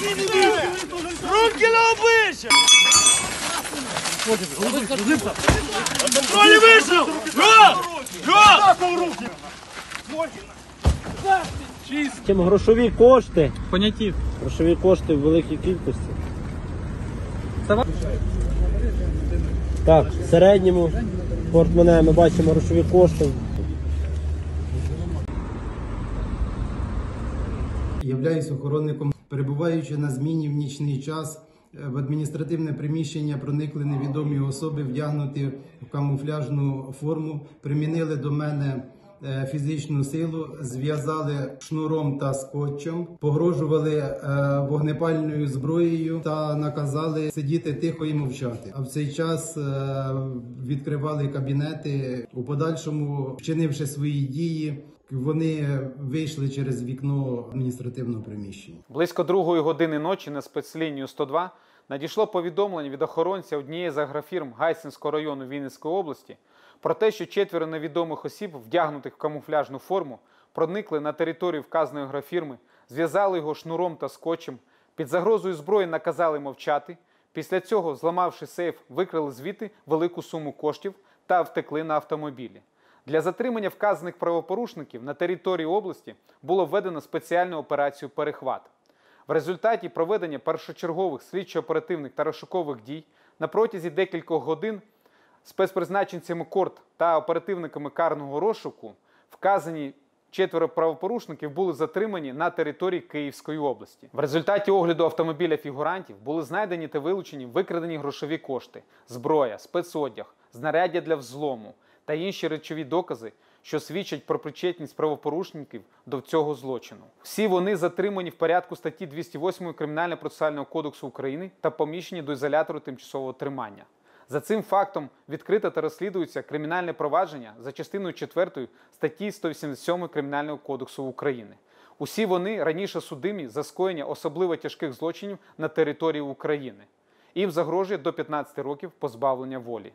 Руки на обличчя! Контроль вийшов! Чим грошові кошти, Понятів. грошові кошти в великій кількості. Так, в середньому портмоне ми бачимо грошові кошти. Являюсь охоронником, перебуваючи на зміні в нічний час. е, В адміністративне приміщення проникли невідомі особи, вдягнуті в камуфляжну форму, примінили до мене е, фізичну силу, зв'язали шнуром та скотчем, погрожували е, вогнепальною зброєю та наказали сидіти тихо і мовчати. А в цей час відкривали кабінети у подальшому, вчинивши свої дії. Вони вийшли через вікно адміністративного приміщення. Близько другої години ночі на спецлінію 102 надійшло повідомлення від охоронця однієї з агрофірм Гайсинського району Вінницької області про те, що четверо невідомих осіб, вдягнутих в камуфляжну форму, проникли на територію вказаної агрофірми, зв'язали його шнуром та скотчем, під загрозою зброї наказали мовчати. Після цього, зламавши сейф, викрили звідти велику суму коштів та втекли на автомобілі. Для затримання вказаних правопорушників на території області було введено спеціальну операцію Перехват. В результаті проведення першочергових слідчо-оперативних та розшукових дій на протязі декількох годин спецпризначенцями КОРТ та оперативниками карного розшуку вказані четверо правопорушників були затримані на території Київської області. В результаті огляду автомобіля фігурантів були знайдені та вилучені викрадені грошові кошти, зброя, спецодяг, знаряддя для взлому та інші речові докази, що свідчать про причетність правопорушників до цього злочину. Всі вони затримані в порядку статті 208 Кримінально-процесуального кодексу України та поміщені до ізолятору тимчасового тримання. За цим фактом відкрите та розслідується кримінальне провадження за частиною 4 статті 187 Кримінального кодексу України. Усі вони раніше судимі за скоєння особливо тяжких злочинів на території України. Їм загрожує до 15 років позбавлення волі.